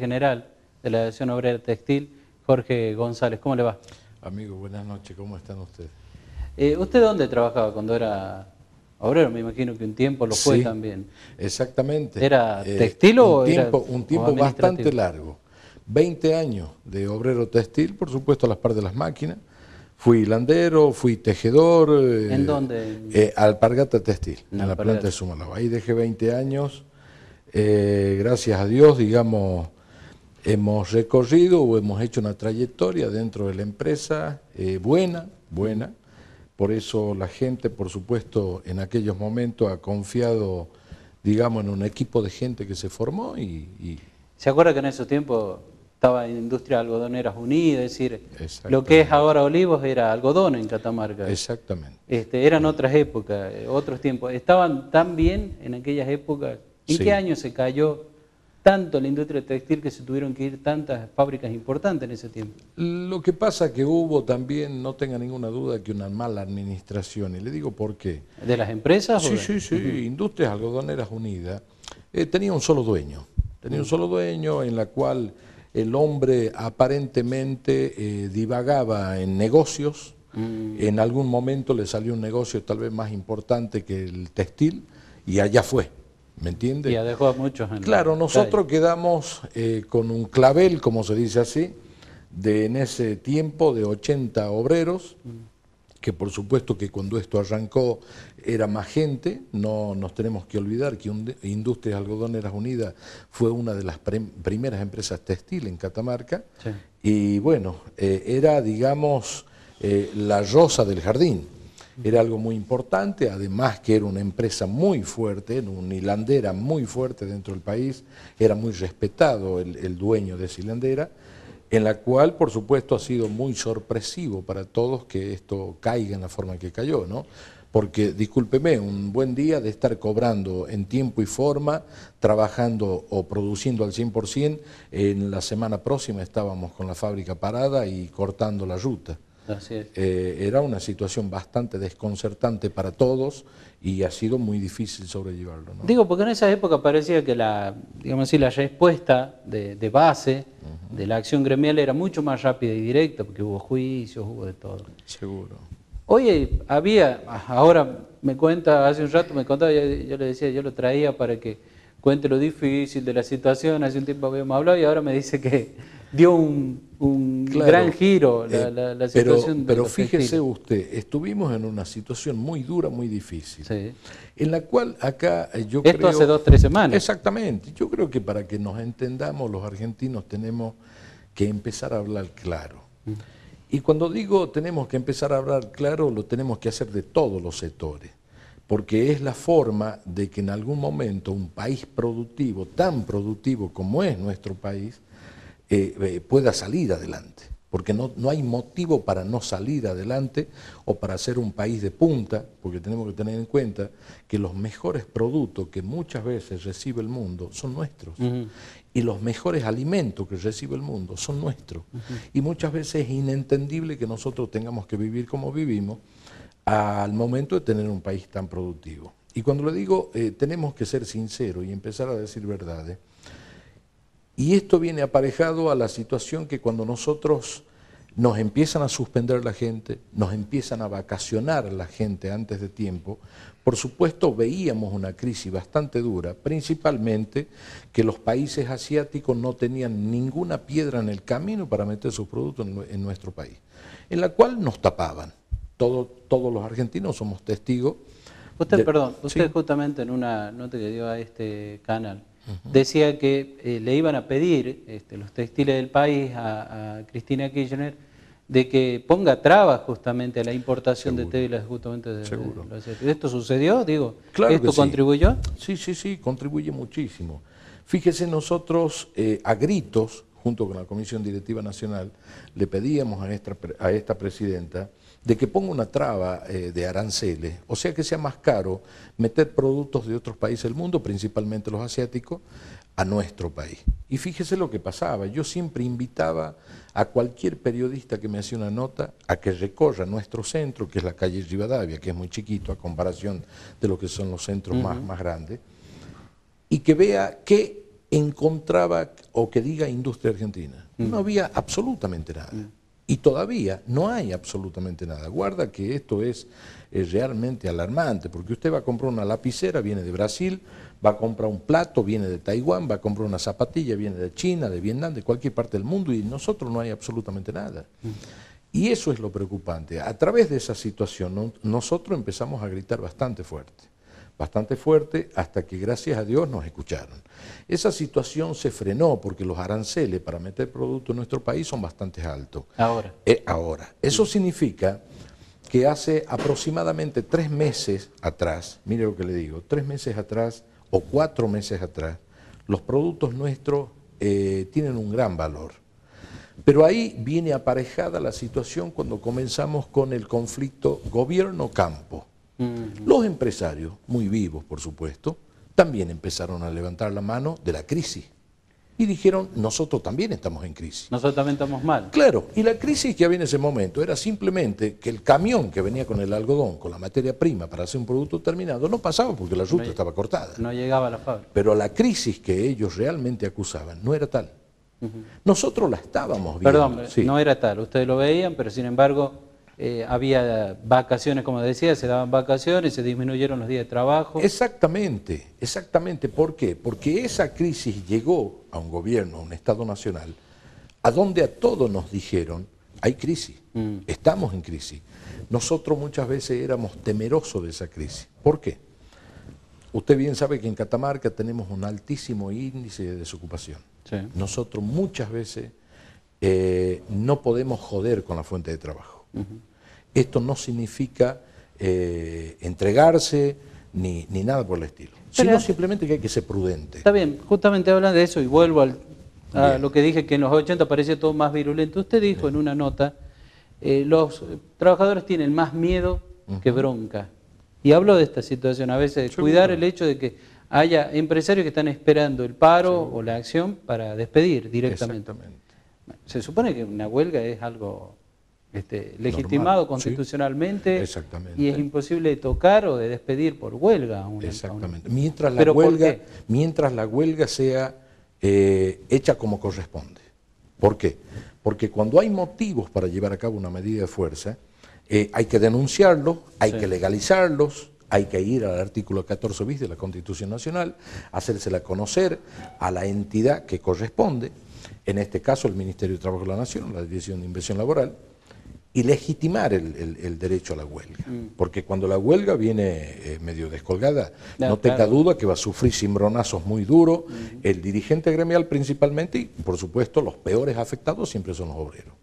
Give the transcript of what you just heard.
general de la Asociación Obrera Textil, Jorge González. ¿Cómo le va? Amigo, buenas noches. ¿Cómo están ustedes? Eh, ¿Usted dónde trabajaba cuando era obrero? Me imagino que un tiempo lo fue también. Exactamente. ¿Era eh, textil o un tiempo, Un tiempo bastante largo. 20 años de obrero textil, por supuesto a las par de las máquinas. Fui hilandero, fui tejedor. ¿En eh, dónde? Eh, Alpargata Textil, en, la planta de Sumalaba. Ahí dejé 20 años. gracias a Dios, digamos, hemos recorrido o hemos hecho una trayectoria dentro de la empresa eh, buena, buena. Por eso la gente, por supuesto, en aquellos momentos ha confiado, digamos, en un equipo de gente que se formó y... ¿Se acuerda que en esos tiempos estaba en Industria Algodoneras Unidas? Es decir, lo que es ahora Olivos era algodón en Catamarca. Exactamente. Este, eran otras épocas, otros tiempos. ¿Estaban tan bien en aquellas épocas? ¿En qué año se cayó tanto la industria textil que se tuvieron que ir tantas fábricas importantes en ese tiempo. Lo que pasa que hubo también, no tenga ninguna duda, que una mala administración, y le digo por qué. ¿De las empresas? Sí, sí, sí, Industrias Algodoneras Unidas eh, tenía un solo dueño, tenía un solo dueño en la cual el hombre aparentemente eh, divagaba en negocios, mm. en algún momento le salió un negocio tal vez más importante que el textil, y allá fue. ¿Me entiende? Y dejó a muchos en Claro, nosotros quedamos eh, con un clavel, como se dice así, de en ese tiempo de 80 obreros, que por supuesto que cuando esto arrancó era más gente, no nos tenemos que olvidar que Industrias Algodoneras Unidas fue una de las primeras empresas textiles en Catamarca, y bueno, eh, era digamos eh, la rosa del jardín era algo muy importante, además que era una empresa muy fuerte, una hilandera muy fuerte dentro del país, era muy respetado el, dueño de esa hilandera, en la cual por supuesto ha sido muy sorpresivo para todos que esto caiga en la forma que cayó, ¿no? Porque, discúlpeme, un buen día de estar cobrando en tiempo y forma, trabajando o produciendo al 100%, en la semana próxima estábamos con la fábrica parada y cortando la ruta. Eh, era una situación bastante desconcertante para todos y ha sido muy difícil sobrellevarlo. Digo, porque en esa época parecía que la, digamos así, la respuesta de, base de la acción gremial era mucho más rápida y directa, porque hubo juicios, hubo de todo. Seguro. Oye, había, ahora me cuenta, hace un rato me contaba, yo, yo le decía, yo lo traía para que cuente lo difícil de la situación, hace un tiempo habíamos hablado y ahora me dice que dio un, gran giro la, eh, situación. Pero, pero fíjese usted, estuvimos en una situación muy dura, muy difícil, en la cual acá eh, yo Esto hace dos, tres semanas. Exactamente, yo creo que para que nos entendamos los argentinos tenemos que empezar a hablar claro. Mm. Y cuando digo tenemos que empezar a hablar claro, lo tenemos que hacer de todos los sectores porque es la forma de que en algún momento un país productivo, tan productivo como es nuestro país, eh, eh, pueda salir adelante, porque no, no, hay motivo para no salir adelante o para ser un país de punta, porque tenemos que tener en cuenta que los mejores productos que muchas veces recibe el mundo son nuestros. Y los mejores alimentos que recibe el mundo son nuestros. Y muchas veces es inentendible que nosotros tengamos que vivir como vivimos al momento de tener un país tan productivo. Y cuando le digo, eh, tenemos que ser sinceros y empezar a decir verdades, y esto viene aparejado a la situación que cuando nosotros nos empiezan a suspender la gente, nos empiezan a vacacionar la gente antes de tiempo, por supuesto veíamos una crisis bastante dura, principalmente que los países asiáticos no tenían ninguna piedra en el camino para meter sus productos en, nuestro país, en la cual nos tapaban. todos los argentinos somos testigos. Usted, perdón, usted justamente en una nota que dio a este canal, decía que eh, le iban a pedir este, los textiles del país a, Cristina Kirchner de que ponga trabas justamente a la importación de telas justamente de, Seguro. ¿Esto sucedió? Digo, ¿esto contribuyó? Sí. sí, sí, contribuye muchísimo. Fíjese, nosotros eh, a gritos, junto con la Comisión Directiva Nacional, le pedíamos a esta, a esta presidenta de que ponga una traba eh, de aranceles, o sea que sea más caro meter productos de otros países del mundo, principalmente los asiáticos, a nuestro país. Y fíjese lo que pasaba, yo siempre invitaba a cualquier periodista que me hacía una nota a que recorra nuestro centro, que es la calle Rivadavia, que es muy chiquito a comparación de lo que son los centros más, más grandes, y que vea qué encontraba o que diga industria argentina. No había absolutamente nada. Y todavía no hay absolutamente nada. Guarda que esto es, realmente alarmante, porque usted va a comprar una lapicera, viene de Brasil, va a comprar un plato, viene de Taiwán, va a comprar una zapatilla, viene de China, de Vietnam, de cualquier parte del mundo, y nosotros no hay absolutamente nada. Y eso es lo preocupante. A través de esa situación nosotros empezamos a gritar bastante fuerte bastante fuerte hasta que gracias a Dios nos escucharon. Esa situación se frenó porque los aranceles para meter productos en nuestro país son bastante altos. Ahora. Eh, ahora. Eso significa que hace aproximadamente tres meses atrás, mire lo que le digo, tres meses atrás o cuatro meses atrás, los productos nuestros eh, tienen un gran valor. Pero ahí viene aparejada la situación cuando comenzamos con el conflicto gobierno-campo. Los empresarios, muy vivos por supuesto, también empezaron a levantar la mano de la crisis. Y dijeron, nosotros también estamos en crisis. Nosotros también estamos mal. Claro, y la crisis que había en ese momento era simplemente que el camión que venía con el algodón, con la materia prima para hacer un producto terminado, no pasaba porque la ruta estaba cortada. No llegaba a la fábrica. Pero la crisis que ellos realmente acusaban no era tal. Nosotros la estábamos viendo. Perdón, no era tal. Ustedes lo veían, pero sin embargo eh, había vacaciones, como decía, se daban vacaciones, se disminuyeron los días de trabajo. Exactamente, exactamente. ¿Por qué? Porque esa crisis llegó a un gobierno, a un Estado nacional, a donde a todos nos dijeron, hay crisis, mm. estamos en crisis. Nosotros muchas veces éramos temerosos de esa crisis. ¿Por qué? Usted bien sabe que en Catamarca tenemos un altísimo índice de desocupación. Nosotros muchas veces eh, no podemos joder con la fuente de trabajo. Esto no significa eh, entregarse ni, nada por el estilo, sino simplemente que hay que ser prudente. Está bien, justamente hablan de eso y vuelvo a lo que dije, que en los 80 parecía todo más virulento. Usted dijo en una nota, eh, los trabajadores tienen más miedo que bronca. Y hablo de esta situación, a veces cuidar el hecho de que haya empresarios que están esperando el paro o la acción para despedir directamente. Se supone que una huelga es algo este, legitimado constitucionalmente y es imposible de tocar o de despedir por huelga. Exactamente. Mientras, la huelga, mientras la huelga sea eh, hecha como corresponde. ¿Por qué? Porque cuando hay motivos para llevar a cabo una medida de fuerza, eh, hay que denunciarlos, hay que legalizarlos, hay que ir al artículo 14 bis de la Constitución Nacional, hacérsela conocer a la entidad que corresponde, en este caso el Ministerio de Trabajo de la Nación, la Dirección de Inversión Laboral, y legitimar el, derecho a la huelga. Mm. Porque cuando la huelga viene eh, medio descolgada, no, tenga duda que va a sufrir cimbronazos muy duros, mm. el dirigente gremial principalmente, y por supuesto los peores afectados siempre son los obreros.